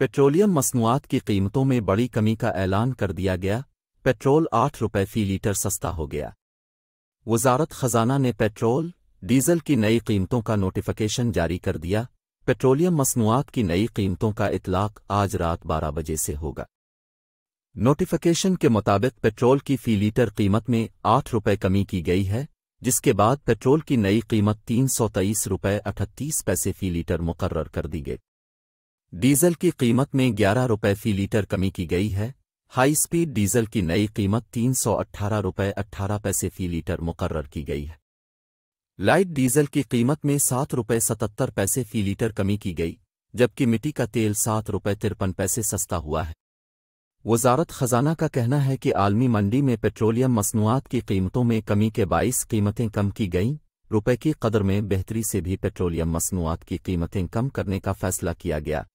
Petroleum मसनूआत की कीमतों में बड़ी कमी का ऐलान कर दिया गया। पेट्रोल आठ रुपये फ़ी लीटर सस्ता हो गया। वजारत खजाना ने पेट्रोल, डीजल की नई कीमतों का नोटिफिकेशन जारी कर दिया। पेट्रोलियम मसनूआत की नई कीमतों का इतलाक आज रात 12 बजे से होगा। नोटिफिकेशन के मुताबिक पेट्रोल की फ़ी लीटर कीमत में आठ रुपये कमी की गई है, जिसके बाद पेट्रोल की नई कीमत तीन सौ तेईस रुपये अठतीस पैसे फ़ी लीटर मुकर्र कर दी गई। डीजल की कीमत में ग्यारह रुपये फ़ी लीटर कमी की गई है। हाई स्पीड डीजल की नई कीमत तीन सौ अट्ठारह रुपये अट्ठारह पैसे फ़ी लीटर मुकर्र की गई है। लाइट डीजल की कीमत में सात रुपये सतहत्तर पैसे फ़ी लीटर कमी की गई, जबकि मिट्टी का तेल सात रुपये तिरपन पैसे सस्ता हुआ है। वजारत खजाना का कहना है कि आलमी मंडी में पेट्रोलियम मसनूआत की कीमतों में कमी के बाईस कीमतें कम की गईं। रुपए की कदर में बेहतरी से भी पेट्रोलियम मसनूआत की कीमतें कम करने का फैसला किया गया।